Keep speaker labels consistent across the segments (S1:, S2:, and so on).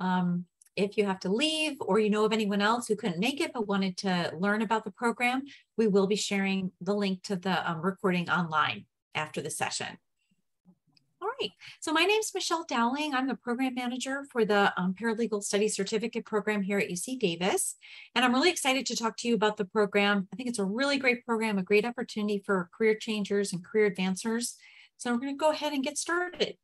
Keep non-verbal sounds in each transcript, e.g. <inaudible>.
S1: Um, if you have to leave or you know of anyone else who couldn't make it but wanted to learn about the program, we will be sharing the link to the um, recording online after the session. All right, so my name is Michelle Dowling. I'm the program manager for the um, Paralegal Study Certificate Program here at UC Davis. And I'm really excited to talk to you about the program. I think it's a really great program, a great opportunity for career changers and career advancers. So we're gonna go ahead and get started.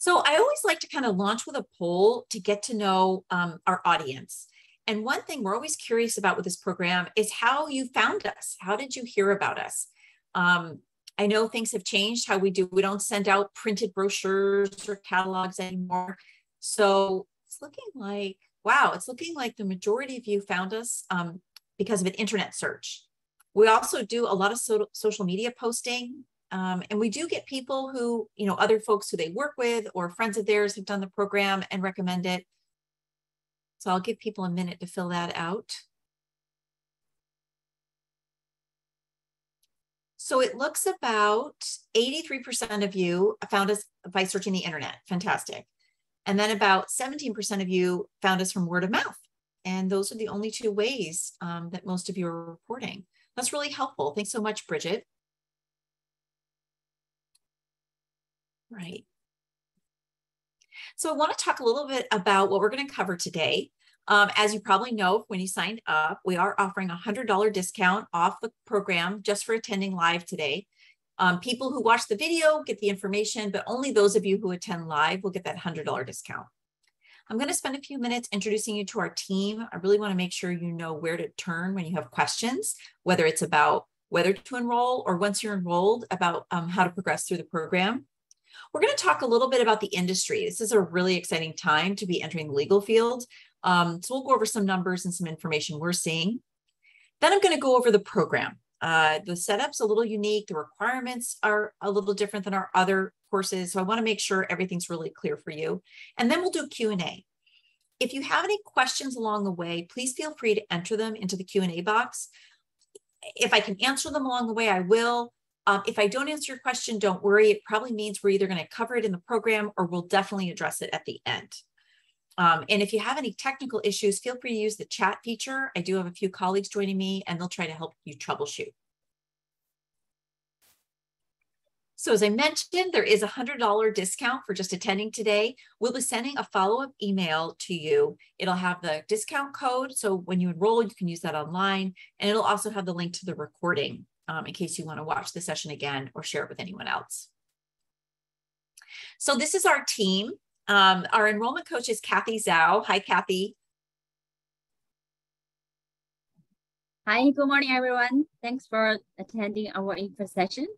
S1: So I always like to kind of launch with a poll to get to know um, our audience. And one thing we're always curious about with this program is how you found us. How did you hear about us? Um, I know things have changed how we do. We don't send out printed brochures or catalogs anymore. So it's looking like, wow, it's looking like the majority of you found us um, because of an internet search. We also do a lot of so social media posting. Um, and we do get people who, you know, other folks who they work with or friends of theirs have done the program and recommend it. So I'll give people a minute to fill that out. So it looks about 83% of you found us by searching the internet. Fantastic. And then about 17% of you found us from word of mouth. And those are the only two ways um, that most of you are reporting. That's really helpful. Thanks so much, Bridget. Right. So I want to talk a little bit about what we're going to cover today. Um, as you probably know, when you signed up, we are offering a $100 discount off the program just for attending live today. Um, people who watch the video get the information, but only those of you who attend live will get that $100 discount. I'm going to spend a few minutes introducing you to our team. I really want to make sure you know where to turn when you have questions, whether it's about whether to enroll or once you're enrolled about um, how to progress through the program. We're going to talk a little bit about the industry. This is a really exciting time to be entering the legal field. Um, so we'll go over some numbers and some information we're seeing. Then I'm going to go over the program. Uh, the setup's a little unique. The requirements are a little different than our other courses. So I want to make sure everything's really clear for you. And then we'll do Q&A. If you have any questions along the way, please feel free to enter them into the Q&A box. If I can answer them along the way, I will. Um, if I don't answer your question, don't worry. It probably means we're either going to cover it in the program or we'll definitely address it at the end. Um, and if you have any technical issues, feel free to use the chat feature. I do have a few colleagues joining me and they'll try to help you troubleshoot. So as I mentioned, there is a $100 discount for just attending today. We'll be sending a follow-up email to you. It'll have the discount code. So when you enroll, you can use that online. And it'll also have the link to the recording um, in case you want to watch the session again or share it with anyone else. So this is our team. Um, our enrollment coach is Kathy Zhao. Hi, Kathy.
S2: Hi, good morning, everyone. Thanks for attending our info session.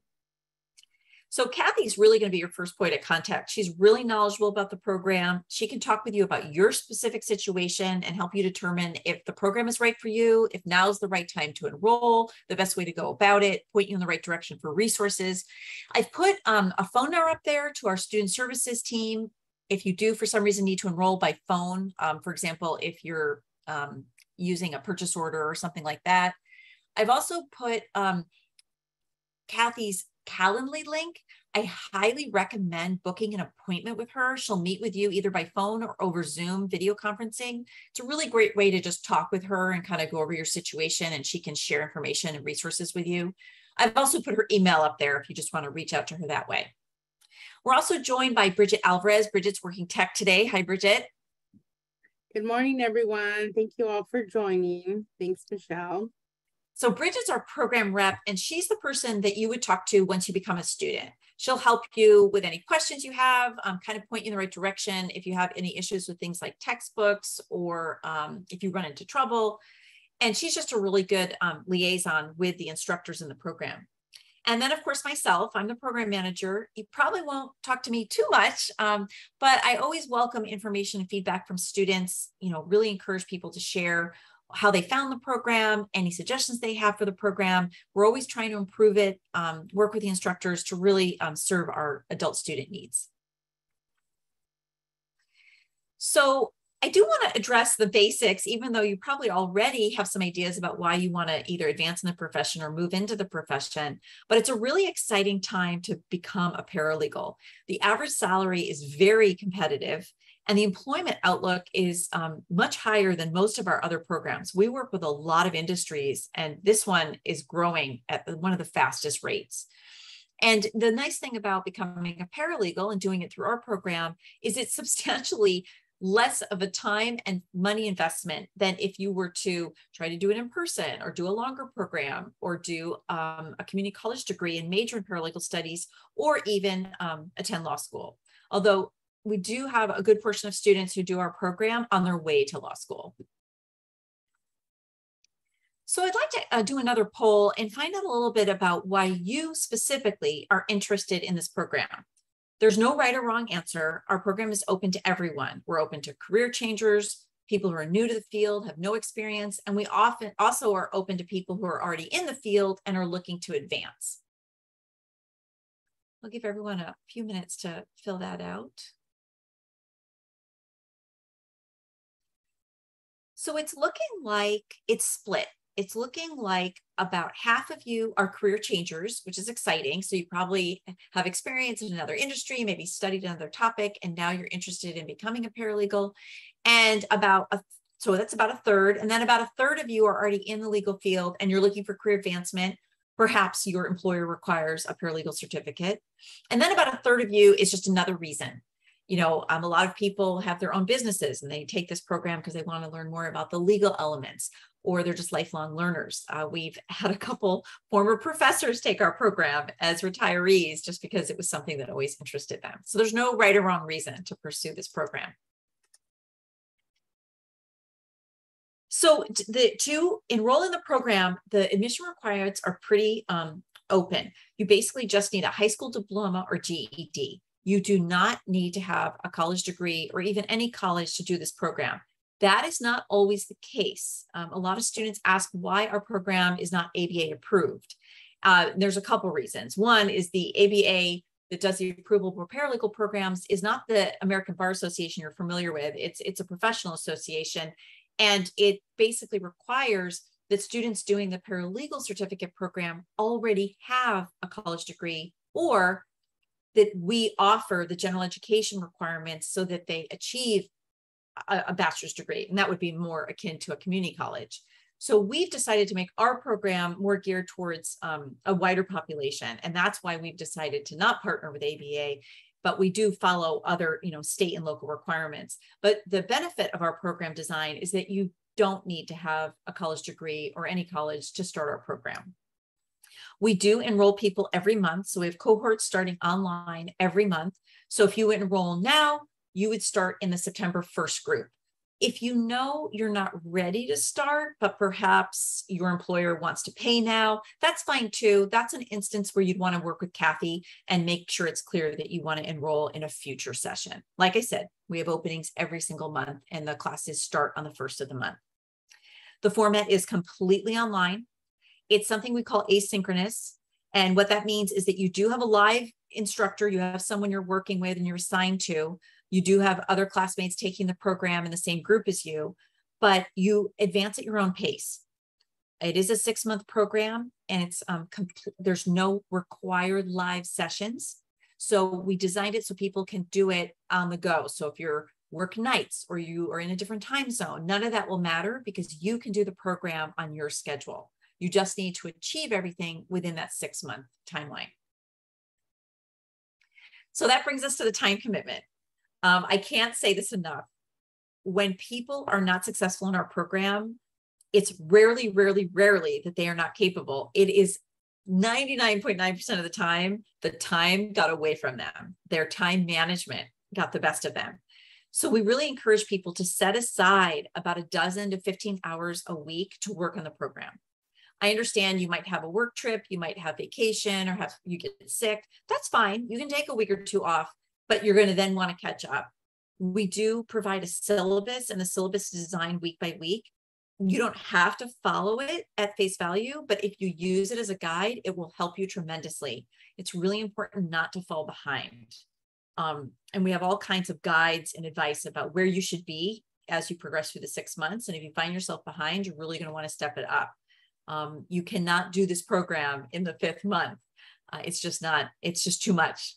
S1: So Kathy's really going to be your first point of contact. She's really knowledgeable about the program. She can talk with you about your specific situation and help you determine if the program is right for you, if now is the right time to enroll, the best way to go about it, point you in the right direction for resources. I've put um, a phone number up there to our student services team if you do for some reason need to enroll by phone, um, for example, if you're um, using a purchase order or something like that. I've also put um, Kathy's Calendly link. I highly recommend booking an appointment with her. She'll meet with you either by phone or over Zoom video conferencing. It's a really great way to just talk with her and kind of go over your situation and she can share information and resources with you. I've also put her email up there if you just want to reach out to her that way. We're also joined by Bridget Alvarez. Bridget's working tech today. Hi, Bridget.
S3: Good morning, everyone. Thank you all for joining. Thanks, Michelle.
S1: So Bridget's our program rep, and she's the person that you would talk to once you become a student. She'll help you with any questions you have, um, kind of point you in the right direction if you have any issues with things like textbooks or um, if you run into trouble. And she's just a really good um, liaison with the instructors in the program. And then, of course, myself, I'm the program manager. You probably won't talk to me too much, um, but I always welcome information and feedback from students, you know, really encourage people to share how they found the program, any suggestions they have for the program. We're always trying to improve it, um, work with the instructors to really um, serve our adult student needs. So I do want to address the basics, even though you probably already have some ideas about why you want to either advance in the profession or move into the profession. But it's a really exciting time to become a paralegal. The average salary is very competitive, and the employment outlook is um, much higher than most of our other programs. We work with a lot of industries, and this one is growing at one of the fastest rates. And the nice thing about becoming a paralegal and doing it through our program is it's substantially less of a time and money investment than if you were to try to do it in person or do a longer program or do um, a community college degree and major in paralegal studies or even um, attend law school. Although we do have a good portion of students who do our program on their way to law school. So I'd like to uh, do another poll and find out a little bit about why you specifically are interested in this program. There's no right or wrong answer. Our program is open to everyone. We're open to career changers, people who are new to the field, have no experience, and we often also are open to people who are already in the field and are looking to advance. I'll give everyone a few minutes to fill that out. So it's looking like it's split it's looking like about half of you are career changers, which is exciting. So you probably have experience in another industry, maybe studied another topic, and now you're interested in becoming a paralegal. And about a so that's about a third. And then about a third of you are already in the legal field and you're looking for career advancement. Perhaps your employer requires a paralegal certificate. And then about a third of you is just another reason you know, um, a lot of people have their own businesses and they take this program because they want to learn more about the legal elements or they're just lifelong learners. Uh, we've <laughs> had a couple former professors take our program as retirees just because it was something that always interested them. So there's no right or wrong reason to pursue this program. So the, to enroll in the program, the admission requirements are pretty um, open. You basically just need a high school diploma or GED. You do not need to have a college degree or even any college to do this program. That is not always the case. Um, a lot of students ask why our program is not ABA approved. Uh, there's a couple reasons. One is the ABA that does the approval for paralegal programs is not the American Bar Association you're familiar with. It's it's a professional association, and it basically requires that students doing the paralegal certificate program already have a college degree or that we offer the general education requirements so that they achieve a, a bachelor's degree, and that would be more akin to a community college. So we've decided to make our program more geared towards um, a wider population, and that's why we've decided to not partner with ABA, but we do follow other, you know, state and local requirements. But the benefit of our program design is that you don't need to have a college degree or any college to start our program. We do enroll people every month. So we have cohorts starting online every month. So if you enroll now, you would start in the September 1st group. If you know you're not ready to start, but perhaps your employer wants to pay now, that's fine too. That's an instance where you'd want to work with Kathy and make sure it's clear that you want to enroll in a future session. Like I said, we have openings every single month and the classes start on the first of the month. The format is completely online. It's something we call asynchronous. And what that means is that you do have a live instructor, you have someone you're working with and you're assigned to, you do have other classmates taking the program in the same group as you, but you advance at your own pace. It is a six month program and it's um, there's no required live sessions. So we designed it so people can do it on the go. So if you're work nights or you are in a different time zone, none of that will matter because you can do the program on your schedule. You just need to achieve everything within that six month timeline. So that brings us to the time commitment. Um, I can't say this enough. When people are not successful in our program, it's rarely, rarely, rarely that they are not capable. It is 99.9% of the time, the time got away from them. Their time management got the best of them. So we really encourage people to set aside about a dozen to 15 hours a week to work on the program. I understand you might have a work trip, you might have vacation or have you get sick. That's fine. You can take a week or two off, but you're going to then want to catch up. We do provide a syllabus, and the syllabus is designed week by week. You don't have to follow it at face value, but if you use it as a guide, it will help you tremendously. It's really important not to fall behind. Um, and we have all kinds of guides and advice about where you should be as you progress through the six months. And if you find yourself behind, you're really going to want to step it up. Um, you cannot do this program in the fifth month. Uh, it's just not, it's just too much.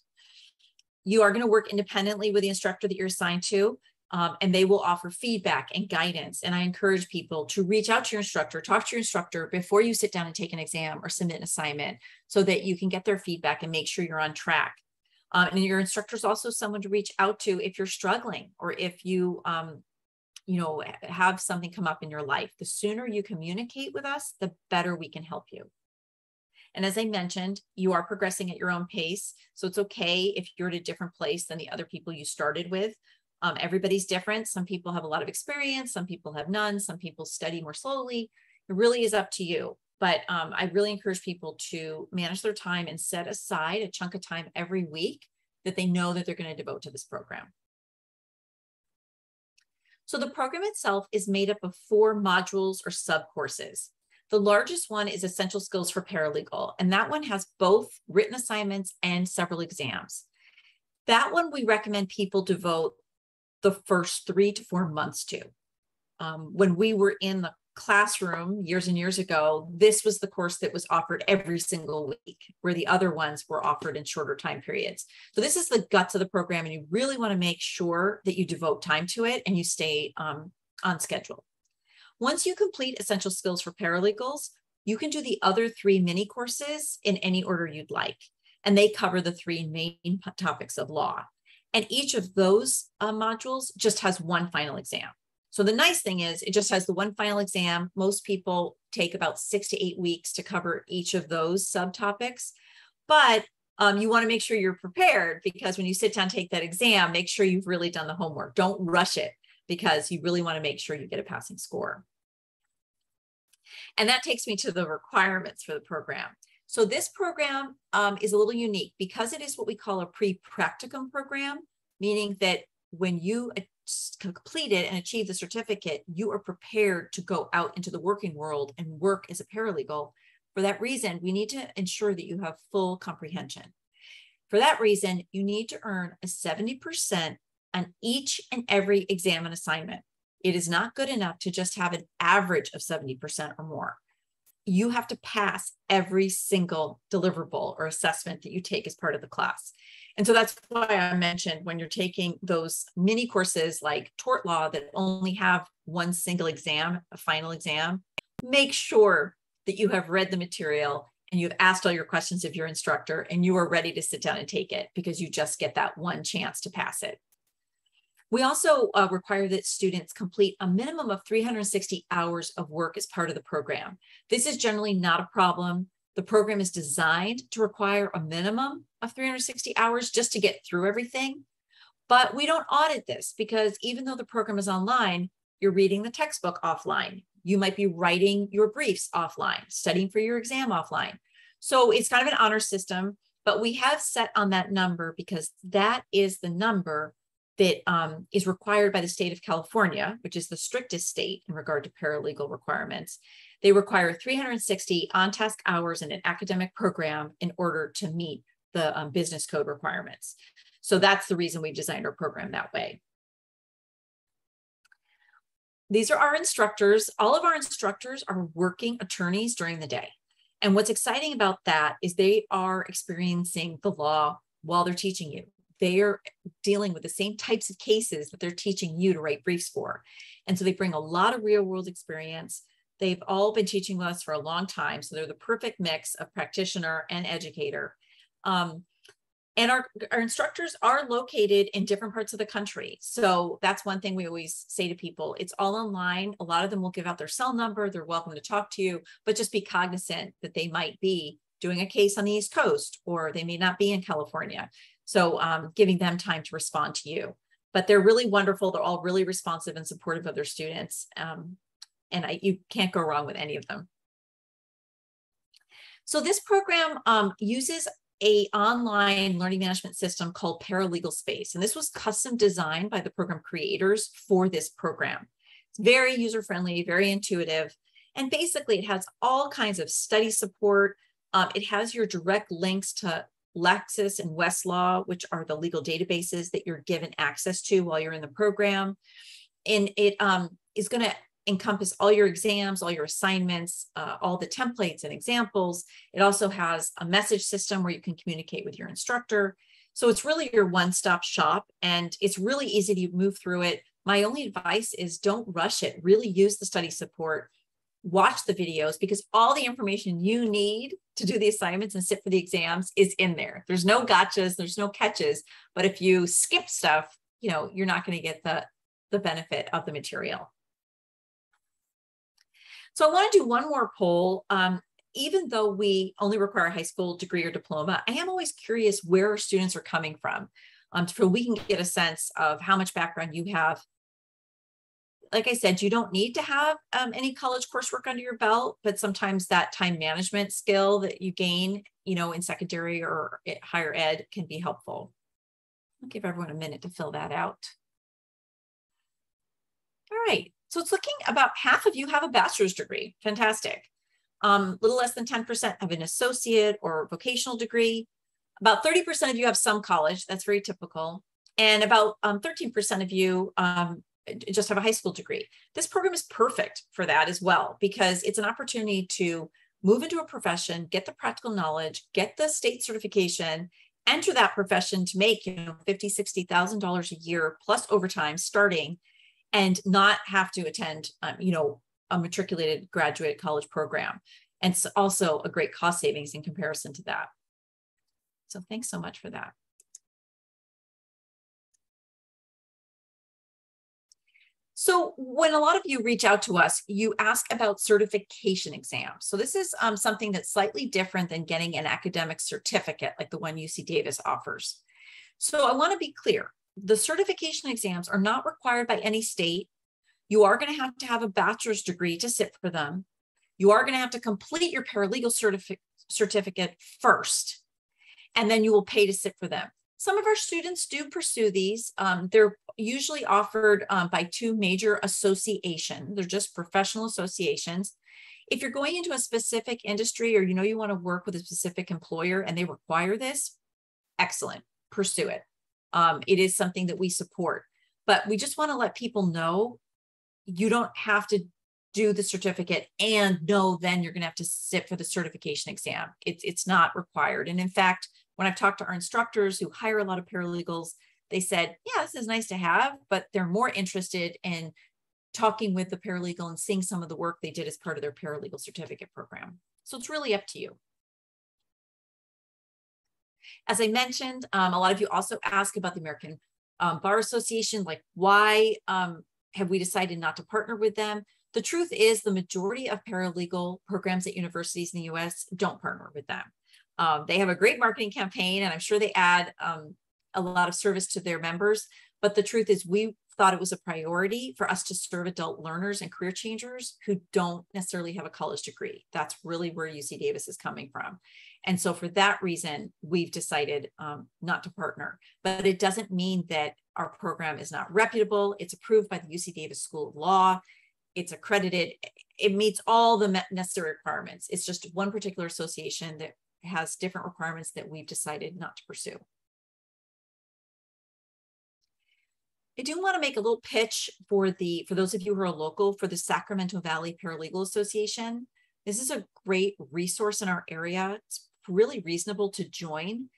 S1: You are going to work independently with the instructor that you're assigned to, um, and they will offer feedback and guidance. And I encourage people to reach out to your instructor, talk to your instructor before you sit down and take an exam or submit an assignment so that you can get their feedback and make sure you're on track. Um, and your instructor is also someone to reach out to if you're struggling or if you, um, you know, have something come up in your life. The sooner you communicate with us, the better we can help you. And as I mentioned, you are progressing at your own pace. So it's okay if you're at a different place than the other people you started with. Um, everybody's different. Some people have a lot of experience, some people have none, some people study more slowly. It really is up to you. But um, I really encourage people to manage their time and set aside a chunk of time every week that they know that they're going to devote to this program. So the program itself is made up of four modules or sub courses. The largest one is Essential Skills for Paralegal, and that one has both written assignments and several exams. That one we recommend people devote the first three to four months to. Um, when we were in the classroom years and years ago, this was the course that was offered every single week, where the other ones were offered in shorter time periods. So this is the guts of the program, and you really want to make sure that you devote time to it and you stay um, on schedule. Once you complete essential skills for paralegals, you can do the other three mini courses in any order you'd like. And they cover the three main topics of law. And each of those uh, modules just has one final exam. So the nice thing is it just has the one final exam. Most people take about six to eight weeks to cover each of those subtopics. But um, you want to make sure you're prepared because when you sit down, take that exam, make sure you've really done the homework. Don't rush it because you really want to make sure you get a passing score. And that takes me to the requirements for the program. So this program um, is a little unique because it is what we call a pre-practicum program, meaning that when you complete it and achieve the certificate, you are prepared to go out into the working world and work as a paralegal. For that reason, we need to ensure that you have full comprehension. For that reason, you need to earn a 70% on each and every exam and assignment. It is not good enough to just have an average of 70% or more. You have to pass every single deliverable or assessment that you take as part of the class. And so that's why I mentioned when you're taking those mini courses like tort law that only have one single exam, a final exam, make sure that you have read the material and you've asked all your questions of your instructor and you are ready to sit down and take it because you just get that one chance to pass it. We also uh, require that students complete a minimum of 360 hours of work as part of the program. This is generally not a problem. The program is designed to require a minimum of 360 hours just to get through everything. But we don't audit this because even though the program is online, you're reading the textbook offline. You might be writing your briefs offline, studying for your exam offline. So it's kind of an honor system, but we have set on that number because that is the number that um, is required by the state of California, which is the strictest state in regard to paralegal requirements. They require 360 on task hours in an academic program in order to meet the um, business code requirements. So that's the reason we designed our program that way. These are our instructors. All of our instructors are working attorneys during the day. And what's exciting about that is they are experiencing the law while they're teaching you they are dealing with the same types of cases that they're teaching you to write briefs for. And so they bring a lot of real world experience. They've all been teaching us for a long time. So they're the perfect mix of practitioner and educator. Um, and our, our instructors are located in different parts of the country. So that's one thing we always say to people. It's all online. A lot of them will give out their cell number. They're welcome to talk to you, but just be cognizant that they might be doing a case on the East Coast or they may not be in California. So um, giving them time to respond to you. But they're really wonderful. They're all really responsive and supportive of their students. Um, and I, you can't go wrong with any of them. So this program um, uses a online learning management system called Paralegal Space. And this was custom designed by the program creators for this program. It's very user-friendly, very intuitive. And basically it has all kinds of study support. Um, it has your direct links to Lexis and Westlaw, which are the legal databases that you're given access to while you're in the program. and it um, is going to encompass all your exams, all your assignments, uh, all the templates and examples. It also has a message system where you can communicate with your instructor. So it's really your one-stop shop and it's really easy to move through it. My only advice is don't rush it. Really use the study support. Watch the videos because all the information you need to do the assignments and sit for the exams is in there. There's no gotchas, there's no catches. But if you skip stuff, you know, you're not going to get the, the benefit of the material. So I want to do one more poll. Um, even though we only require a high school degree or diploma, I am always curious where students are coming from. Um, so we can get a sense of how much background you have. Like I said, you don't need to have um, any college coursework under your belt, but sometimes that time management skill that you gain, you know, in secondary or higher ed can be helpful. I'll give everyone a minute to fill that out. All right, so it's looking about half of you have a bachelor's degree. Fantastic. Um, little less than 10% have an associate or vocational degree. About 30% of you have some college. That's very typical. And about um, 13% of you um, just have a high school degree. This program is perfect for that as well, because it's an opportunity to move into a profession, get the practical knowledge, get the state certification, enter that profession to make, you know, 50, $60,000 a year plus overtime starting and not have to attend, um, you know, a matriculated graduate college program. And it's also a great cost savings in comparison to that. So thanks so much for that. So when a lot of you reach out to us, you ask about certification exams. So this is um, something that's slightly different than getting an academic certificate like the one UC Davis offers. So I want to be clear the certification exams are not required by any state. You are going to have to have a bachelor's degree to sit for them. You are going to have to complete your paralegal certifi- certificate first, and then you will pay to sit for them. Some of our students do pursue these. Um, they're usually offered um, by two major associations. They're just professional associations. If you're going into a specific industry or you know you want to work with a specific employer and they require this, excellent, pursue it um, it is something that we support. But we just want to let people know you don't have to do the certificate and know then you're going to have to sit for the certification exam. It's, it's not required. And in fact, when I've talked to our instructors who hire a lot of paralegals, they said, yeah, this is nice to have, but they're more interested in talking with the paralegal and seeing some of the work they did as part of their paralegal certificate program. So it's really up to you. As I mentioned, um, a lot of you also ask about the American um, Bar Association, like why um, have we decided not to partner with them? The truth is the majority of paralegal programs at universities in the US don't partner with them. Um, they have a great marketing campaign and I'm sure they add um, a lot of service to their members. But the truth is we thought it was a priority for us to serve adult learners and career changers who don't necessarily have a college degree. That's really where UC Davis is coming from. And so for that reason, we've decided um, not to partner. But it doesn't mean that our program is not reputable. It's approved by the UC Davis School of Law. It's accredited. It meets all the necessary requirements. It's just one particular association that has different requirements that we've decided not to pursue. I do want to make a little pitch for the for those of you who are local for the Sacramento Valley Paralegal Association. This is a great resource in our area. It's really reasonable to join.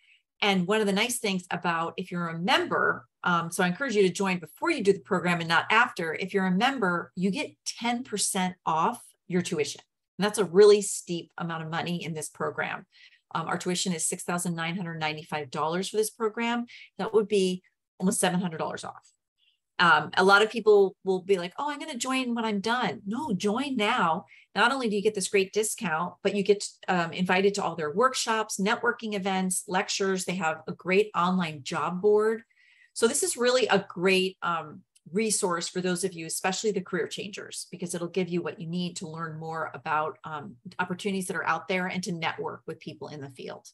S1: And one of the nice things about if you're a member, um, so I encourage you to join before you do the program and not after. If you're a member, you get 10% off your tuition. And that's a really steep amount of money in this program. Um, our tuition is $6,995 for this program. That would be almost $700 off. Um, a lot of people will be like, oh, I'm going to join when I'm done. No, join now. Not only do you get this great discount, but you get um, invited to all their workshops, networking events, lectures. They have a great online job board. So this is really a great um, resource for those of you, especially the career changers, because it'll give you what you need to learn more about um, opportunities that are out there and to network with people in the field.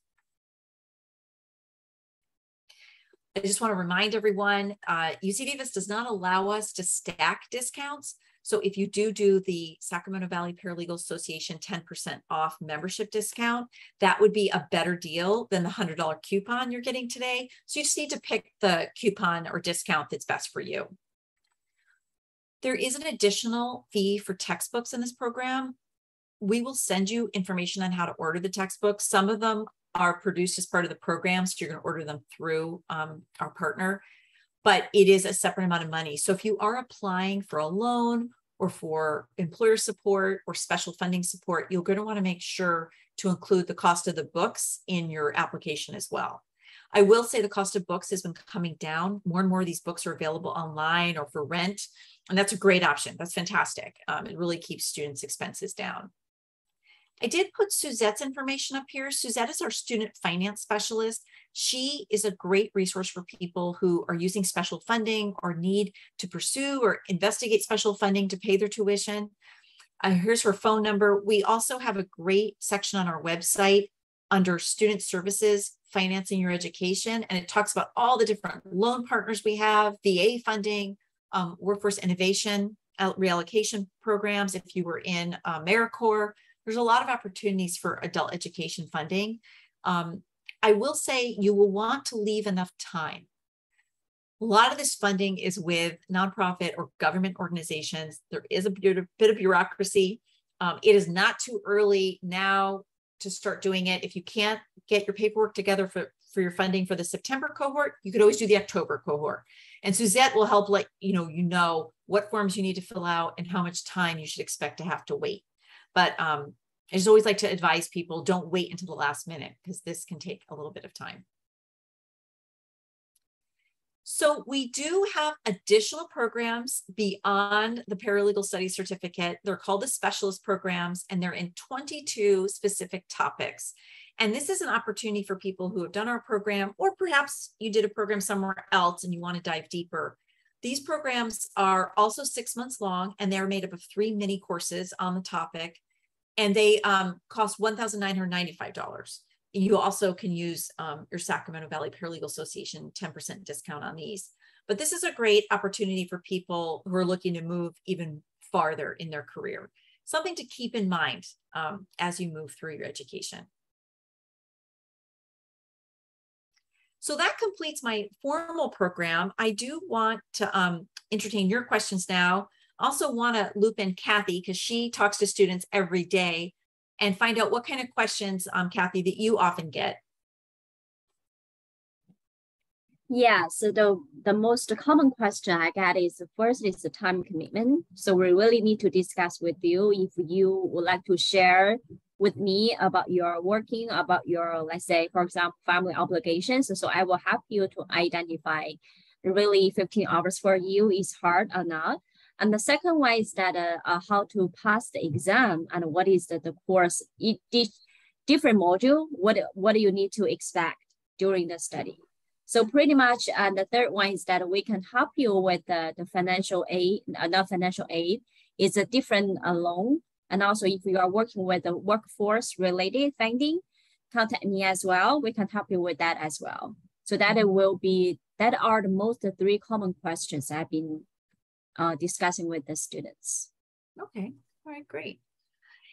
S1: I just want to remind everyone, uh, UC Davis does not allow us to stack discounts. So if you do do the Sacramento Valley Paralegal Association 10% off membership discount, that would be a better deal than the $100 coupon you're getting today. So you just need to pick the coupon or discount that's best for you. There is an additional fee for textbooks in this program. We will send you information on how to order the textbooks. Some of them are produced as part of the program, so you're going to order them through um, our partner, but it is a separate amount of money. So if you are applying for a loan or for employer support or special funding support, you're going to want to make sure to include the cost of the books in your application as well. I will say the cost of books has been coming down. More and more of these books are available online or for rent. And that's a great option. That's fantastic. Um, it really keeps students' expenses down. I did put Suzette's information up here. Suzette is our student finance specialist. She is a great resource for people who are using special funding or need to pursue or investigate special funding to pay their tuition. Uh, here's her phone number. We also have a great section on our website under student services, financing your education. And it talks about all the different loan partners we have, VA funding, um, workforce innovation, reallocation programs. If you were in uh, AmeriCorps, there's a lot of opportunities for adult education funding. Um, I will say you will want to leave enough time. A lot of this funding is with nonprofit or government organizations. There is a bit of, bureaucracy. Um, it is not too early now to start doing it. If you can't get your paperwork together for, for your funding for the September cohort, you could always do the October cohort. And Suzette will help let you know, you know what forms you need to fill out and how much time you should expect to have to wait. But um, I just always like to advise people don't wait until the last minute because this can take a little bit of time. So we do have additional programs beyond the paralegal study certificate. They're called the specialist programs and they're in 22 specific topics. And this is an opportunity for people who have done our program, or perhaps you did a program somewhere else and you want to dive deeper. These programs are also six months long and they're made up of three mini courses on the topic. And they um, cost $1,995 you also can use um, your Sacramento Valley Paralegal Association 10% discount on these. But this is a great opportunity for people who are looking to move even farther in their career. Something to keep in mind um, as you move through your education. So that completes my formal program. I do want to um, entertain your questions now. Also want to loop in Kathy because she talks to students every day and find out what kind of questions, um, Kathy, that you often get.
S2: Yeah, so the, the most common question I get is first is the time commitment. So we really need to discuss with you if you would like to share with me about your working, about your, let's say, for example, family obligations. So I will help you to identify really 15 hours for you is hard or not. And the second one is that uh, uh, how to pass the exam and what is the, the course, each different module, what, what do you need to expect during the study. So pretty much, and the third one is that we can help you with the, the financial aid, uh, not financial aid, is a different uh, loan. And also if you are working with the workforce related funding, contact me as well. We can help you with that as well. So that it will be, that are the most three common questions I've been uh, discussing with the students.
S1: Okay, all right, great.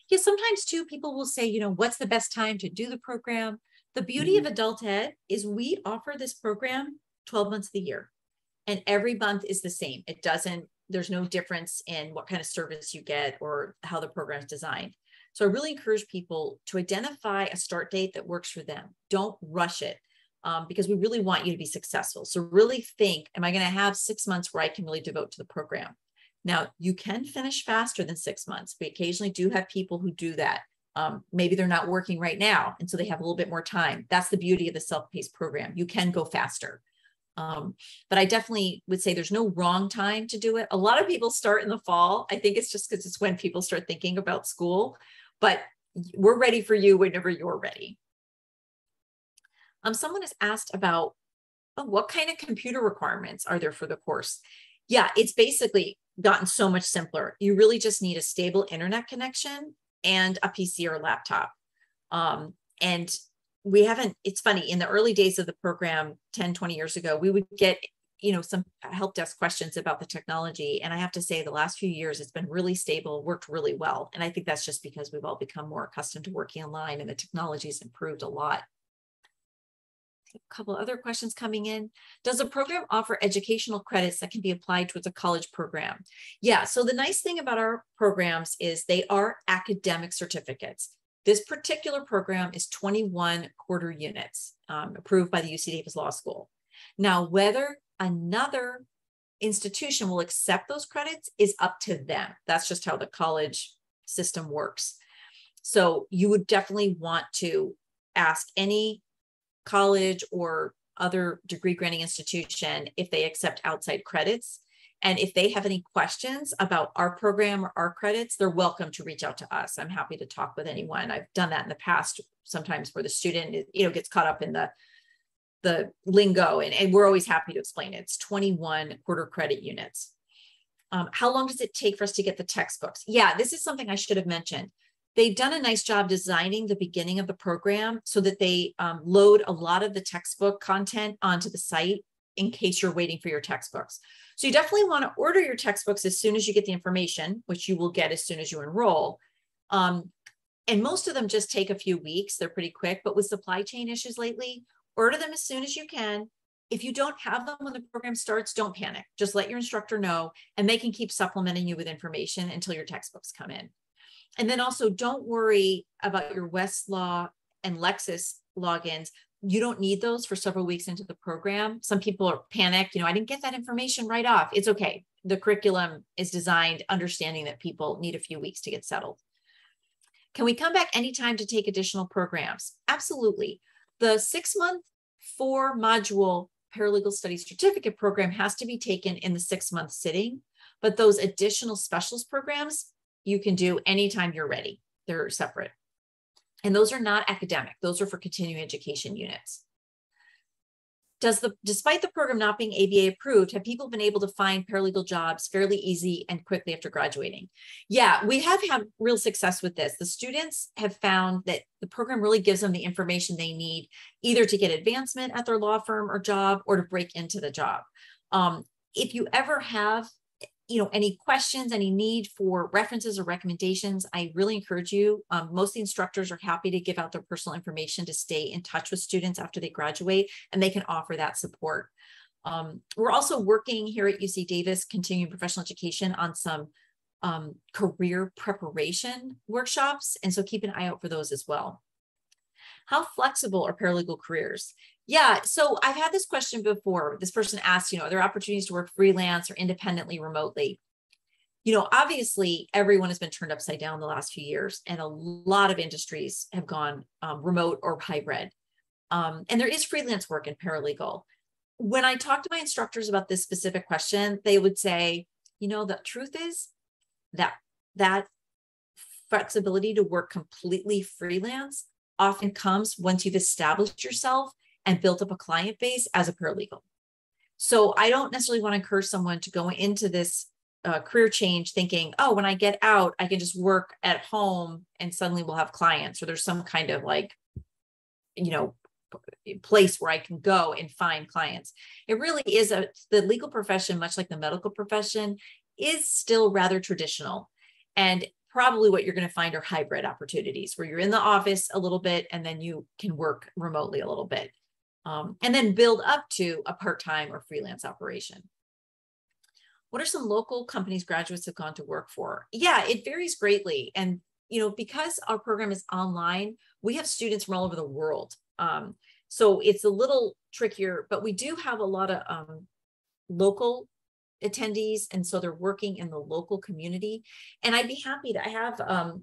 S1: Yeah, sometimes too, people will say, you know, what's the best time to do the program? The beauty mm-hmm. of Adult Ed is we offer this program 12 months of the year, and every month is the same. It doesn't, there's no difference in what kind of service you get or how the program is designed. So I really encourage people to identify a start date that works for them. Don't rush it um, because we really want you to be successful. So really think, am I going to have six months where I can really devote to the program? Now, you can finish faster than six months. We occasionally do have people who do that. Um, maybe they're not working right now, and so they have a little bit more time. That's the beauty of the self-paced program. You can go faster. Um, but I definitely would say there's no wrong time to do it. A lot of people start in the fall. I think it's just because it's when people start thinking about school, but we're ready for you whenever you're ready. Um, someone has asked about oh, what kind of computer requirements are there for the course? Yeah, it's basically gotten so much simpler. You really just need a stable internet connection and a PC or laptop. Um, and we haven't, it's funny, in the early days of the program 10, 20 years ago, we would get you know some help desk questions about the technology and i have to say the last few years it's been really stable worked really well and i think that's just because we've all become more accustomed to working online and the technology has improved a lot a couple other questions coming in. Does the program offer educational credits that can be applied towards a college program? Yeah, so the nice thing about our programs is they are academic certificates. This particular program is 21 quarter units um, approved by the UC Davis Law School. Now, whether another institution will accept those credits is up to them. That's just how the college system works. So you would definitely want to ask any college or other degree granting institution if they accept outside credits. And if they have any questions about our program or our credits, they're welcome to reach out to us. I'm happy to talk with anyone. I've done that in the past, sometimes where the student, you know, gets caught up in the the lingo and, and we're always happy to explain it. It's 21 quarter credit units. Um, how long does it take for us to get the textbooks? Yeah, this is something I should have mentioned they've done a nice job designing the beginning of the program so that they um, load a lot of the textbook content onto the site in case you're waiting for your textbooks. So you definitely want to order your textbooks as soon as you get the information, which you will get as soon as you enroll. Um, and most of them just take a few weeks. They're pretty quick, but with supply chain issues lately, order them as soon as you can. If you don't have them when the program starts, don't panic. Just let your instructor know, and they can keep supplementing you with information until your textbooks come in. And then also don't worry about your Westlaw and Lexis logins. You don't need those for several weeks into the program. Some people are panicked, you know, I didn't get that information right off. It's okay. The curriculum is designed understanding that people need a few weeks to get settled. Can we come back anytime to take additional programs? Absolutely. The six month, four module paralegal studies certificate program has to be taken in the six month sitting, but those additional specialist programs, you can do anytime you're ready. They're separate. And those are not academic, those are for continuing education units. Does the despite the program not being ABA approved, have people been able to find paralegal jobs fairly easy and quickly after graduating? Yeah, we have had real success with this. The students have found that the program really gives them the information they need either to get advancement at their law firm or job or to break into the job. Um, if you ever have you know, any questions, any need for references or recommendations, I really encourage you. Um, most of the instructors are happy to give out their personal information to stay in touch with students after they graduate, and they can offer that support. Um, we're also working here at UC Davis, continuing professional education on some um, career preparation workshops. And so keep an eye out for those as well. How flexible are paralegal careers? Yeah, so I've had this question before. This person asked, you know, are there opportunities to work freelance or independently remotely? You know, obviously, everyone has been turned upside down the last few years, and a lot of industries have gone um, remote or hybrid. Um, and there is freelance work in paralegal. When I talk to my instructors about this specific question, they would say, you know, the truth is that that flexibility to work completely freelance often comes once you've established yourself and built up a client base as a paralegal. So I don't necessarily want to encourage someone to go into this uh, career change thinking, oh, when I get out, I can just work at home and suddenly we'll have clients, or there's some kind of like, you know, place where I can go and find clients. It really is a the legal profession, much like the medical profession, is still rather traditional. And probably what you're going to find are hybrid opportunities where you're in the office a little bit and then you can work remotely a little bit um, and then build up to a part-time or freelance operation. What are some local companies graduates have gone to work for? Yeah, it varies greatly. And, you know, because our program is online, we have students from all over the world. Um, so it's a little trickier, but we do have a lot of um, local attendees. And so they're working in the local community. And I'd be happy to I have um,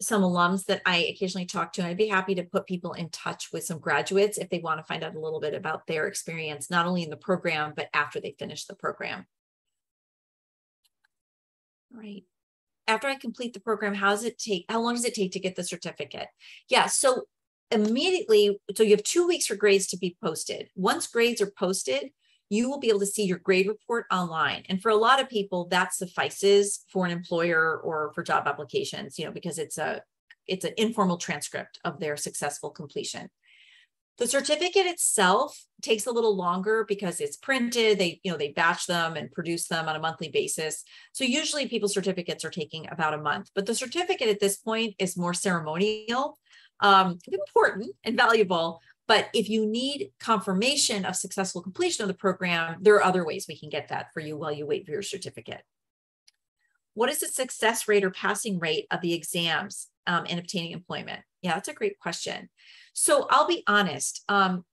S1: some alums that I occasionally talk to. and I'd be happy to put people in touch with some graduates if they want to find out a little bit about their experience, not only in the program, but after they finish the program. All right. After I complete the program, how does it take? How long does it take to get the certificate? Yeah. So immediately, so you have two weeks for grades to be posted. Once grades are posted, you will be able to see your grade report online. And for a lot of people, that suffices for an employer or for job applications, you know, because it's a it's an informal transcript of their successful completion. The certificate itself takes a little longer because it's printed. They, you know, they batch them and produce them on a monthly basis. So usually people's certificates are taking about a month, but the certificate at this point is more ceremonial, um, important and valuable, But if you need confirmation of successful completion of the program, there are other ways we can get that for you while you wait for your certificate. What is the success rate or passing rate of the exams um, in obtaining employment? Yeah, that's a great question. So I'll be honest. Um,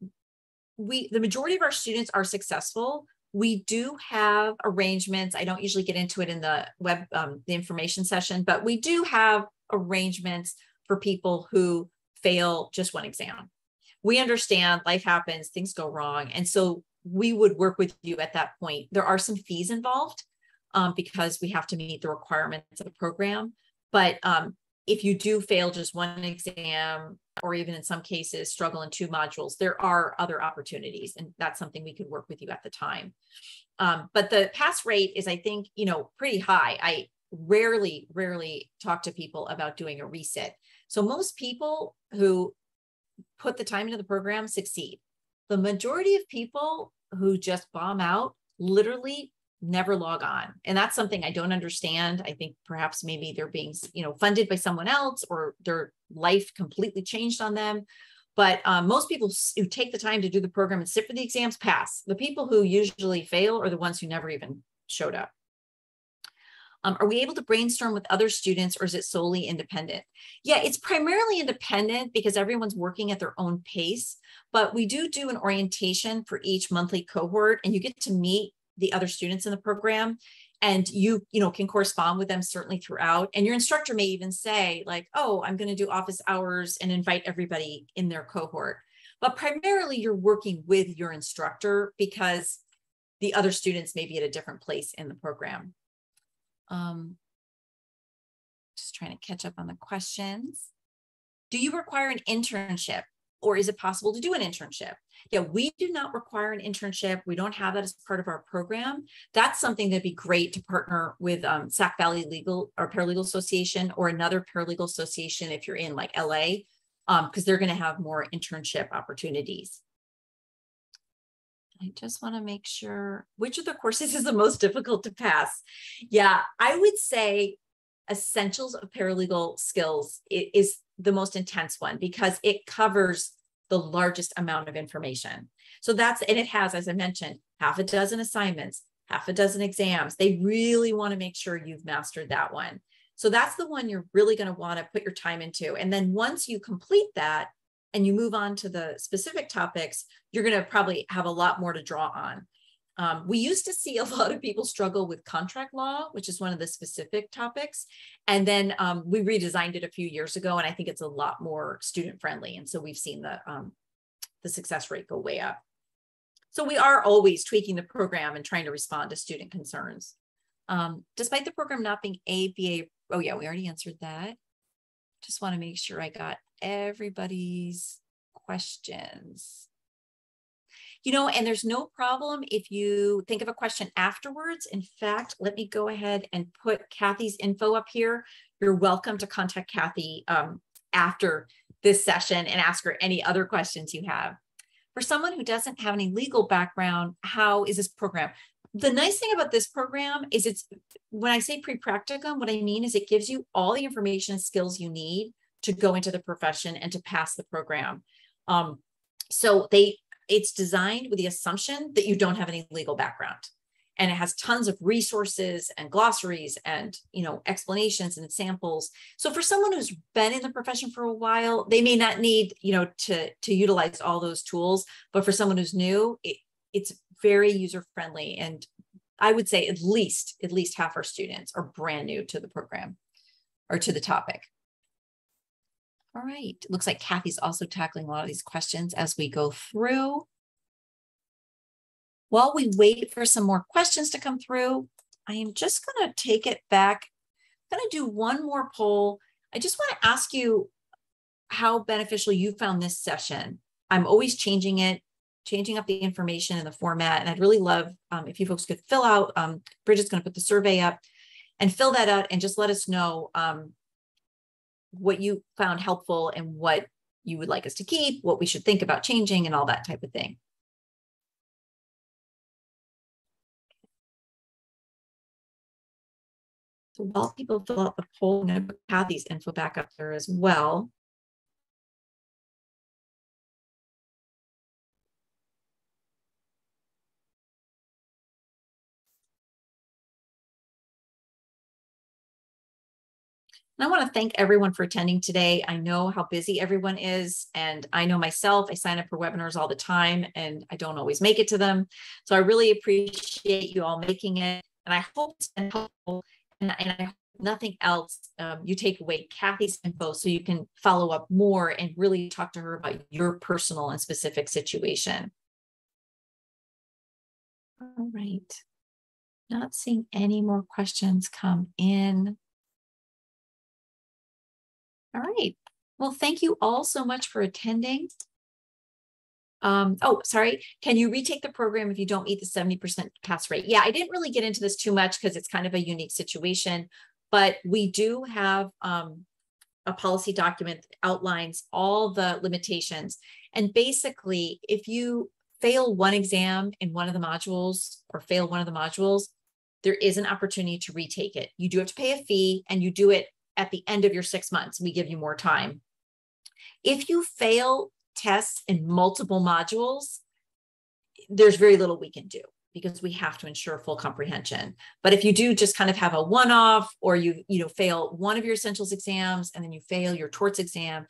S1: we the majority of our students are successful. We do have arrangements. I don't usually get into it in the web um, the information session, but we do have arrangements for people who fail just one exam we understand life happens, things go wrong. And so we would work with you at that point. There are some fees involved um, because we have to meet the requirements of the program. But um, if you do fail just one exam, or even in some cases struggle in two modules, there are other opportunities. And that's something we could work with you at the time. Um, but the pass rate is, I think, you know, pretty high. I rarely, rarely talk to people about doing a reset. So most people who put the time into the program succeed. The majority of people who just bomb out literally never log on. And that's something I don't understand. I think perhaps maybe they're being, you know, funded by someone else or their life completely changed on them. But um, most people who take the time to do the program and sit for the exams pass. The people who usually fail are the ones who never even showed up. Um, are we able to brainstorm with other students or is it solely independent? Yeah, it's primarily independent because everyone's working at their own pace, but we do do an orientation for each monthly cohort and you get to meet the other students in the program and you you know can correspond with them certainly throughout. And your instructor may even say like oh i'm going to do office hours and invite everybody in their cohort. But primarily you're working with your instructor because the other students may be at a different place in the program um, just trying to catch up on the questions. Do you require an internship or is it possible to do an internship? Yeah, we do not require an internship. We don't have that as part of our program. That's something that'd be great to partner with um, Sac Valley Legal or Paralegal Association or another paralegal association if you're in like LA, because um, they're going to have more internship opportunities. I just want to make sure which of the courses is the most difficult to pass. Yeah, I would say essentials of paralegal skills is the most intense one because it covers the largest amount of information. So that's, and it has, as I mentioned, half a dozen assignments, half a dozen exams. They really want to make sure you've mastered that one. So that's the one you're really going to want to put your time into. And then once you complete that, and you move on to the specific topics, you're going to probably have a lot more to draw on. Um, we used to see a <laughs> lot of people struggle with contract law, which is one of the specific topics. And then um, we redesigned it a few years ago, and I think it's a lot more student friendly. And so we've seen the, um, the success rate go way up. So we are always tweaking the program and trying to respond to student concerns. Um, despite the program not being ABA, oh yeah, we already answered that. Just want to make sure I got everybody's questions. You know, and there's no problem if you think of a question afterwards. In fact, let me go ahead and put Kathy's info up here. You're welcome to contact Kathy um, after this session and ask her any other questions you have. For someone who doesn't have any legal background, how is this program? The nice thing about this program is it's when I say pre-practicum, what I mean is it gives you all the information and skills you need to go into the profession and to pass the program. Um, so they it's designed with the assumption that you don't have any legal background. And it has tons of resources and glossaries and you know explanations and samples. So for someone who's been in the profession for a while they may not need you know to to utilize all those tools. But for someone who's new it, it's very user friendly and i would say at least at least half our students are brand new to the program or to the topic all right, It looks like Kathy's also tackling a lot of these questions as we go through. While we wait for some more questions to come through, I am just going to take it back. I'm going to do one more poll. I just want to ask you how beneficial you found this session. I'm always changing it, changing up the information and the format. And I'd really love um, if you folks could fill out, um, Bridget's going to put the survey up and fill that out and just let us know um, what you found helpful and what you would like us to keep, what we should think about changing, and all that type of thing. So while people fill out the poll, I'm going to put Kathy's info back up there as well. And I want to thank everyone for attending today. I know how busy everyone is, and I know myself, I sign up for webinars all the time and I don't always make it to them. So I really appreciate you all making it. And I hope helpful. And, and I hope nothing else, um, you take away Kathy's info so you can follow up more and really talk to her about your personal and specific situation. All right. Not seeing any more questions come in. All right. Well, thank you all so much for attending. Um, oh, sorry. Can you retake the program if you don't meet the 70% pass rate? Yeah, I didn't really get into this too much because it's kind of a unique situation, but we do have um, a policy document that outlines all the limitations. And basically, if you fail one exam in one of the modules or fail one of the modules, there is an opportunity to retake it. You do have to pay a fee and you do it at the end of your six months. We give you more time. If you fail tests in multiple modules, there's very little we can do because we have to ensure full comprehension. But if you do just kind of have a one-off or you you know fail one of your essentials exams and then you fail your torts exam,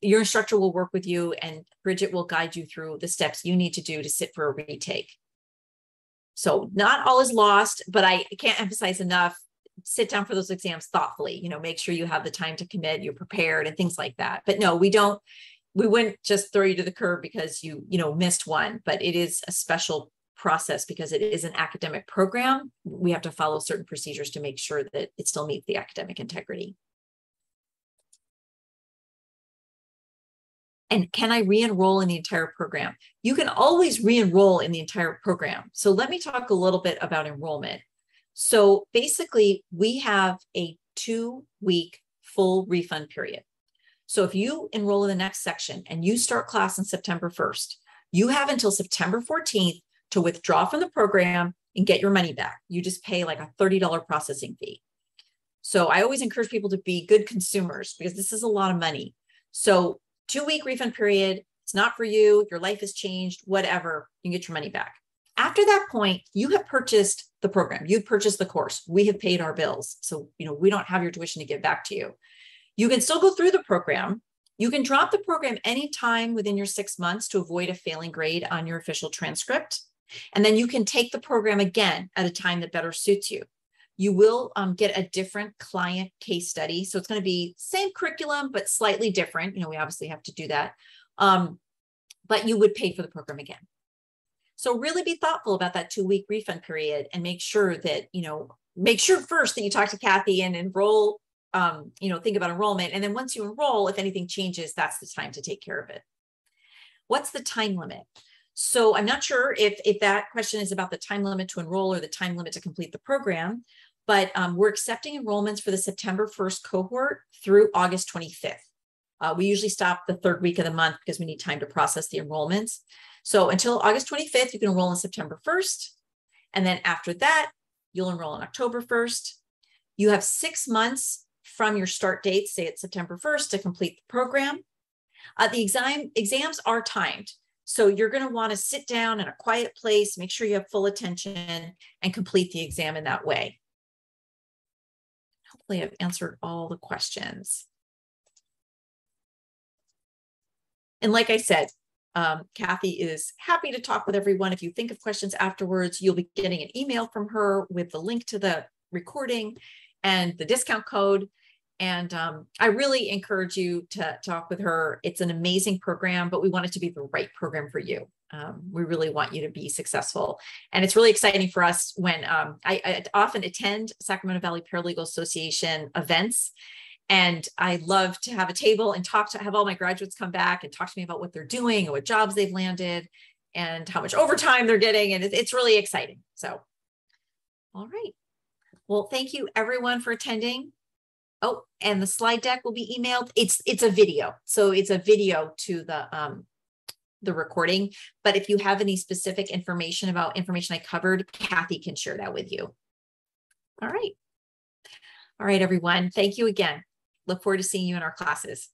S1: your instructor will work with you and Bridget will guide you through the steps you need to do to sit for a retake. So not all is lost, but I can't emphasize enough sit down for those exams thoughtfully you know make sure you have the time to commit you're prepared and things like that but no we don't we wouldn't just throw you to the curb because you you know missed one but it is a special process because it is an academic program we have to follow certain procedures to make sure that it still meets the academic integrity and can I re-enroll in the entire program? You can always re-enroll in the entire program. So let me talk a little bit about enrollment. So basically, we have a two week full refund period. So if you enroll in the next section and you start class on September 1st, you have until September 14th to withdraw from the program and get your money back. You just pay like a $30 processing fee. So I always encourage people to be good consumers because this is a lot of money. So, two week refund period. It's not for you. Your life has changed, whatever. You can get your money back. After that point, you have purchased the program, you've purchased the course, we have paid our bills. So, you know, we don't have your tuition to give back to you. You can still go through the program. You can drop the program anytime within your six months to avoid a failing grade on your official transcript. And then you can take the program again at a time that better suits you. You will um, get a different client case study. So it's going to be same curriculum, but slightly different. You know, we obviously have to do that. Um, but you would pay for the program again. So really be thoughtful about that two week refund period and make sure that, you know, make sure first that you talk to Kathy and enroll, um, you know, think about enrollment. And then once you enroll, if anything changes, that's the time to take care of it. What's the time limit? So I'm not sure if, if that question is about the time limit to enroll or the time limit to complete the program, but um, we're accepting enrollments for the September 1st cohort through August 25th. Uh, we usually stop the third week of the month because we need time to process the enrollments. So until August 25th, you can enroll on September 1st. And then after that, you'll enroll on October 1st. You have six months from your start date, say it's September 1st, to complete the program. Uh, the exam exams are timed. So you're going to want to sit down in a quiet place, make sure you have full attention, and complete the exam in that way. Hopefully, I've answered all the questions. And like I said, um, Kathy is happy to talk with everyone. If you think of questions afterwards, you'll be getting an email from her with the link to the recording and the discount code. And um, I really encourage you to talk with her. It's an amazing program, but we want it to be the right program for you. Um, we really want you to be successful. And it's really exciting for us when um, I, I often attend Sacramento Valley Paralegal Association events and I love to have a table and talk to have all my graduates come back and talk to me about what they're doing and what jobs they've landed and how much overtime they're getting. And it's really exciting. So, all right. Well, thank you everyone for attending. Oh, and the slide deck will be emailed. It's it's a video. So it's a video to the um the recording. But if you have any specific information about information I covered, Kathy can share that with you. All right. All right, everyone. Thank you again. Look forward to seeing you in our classes.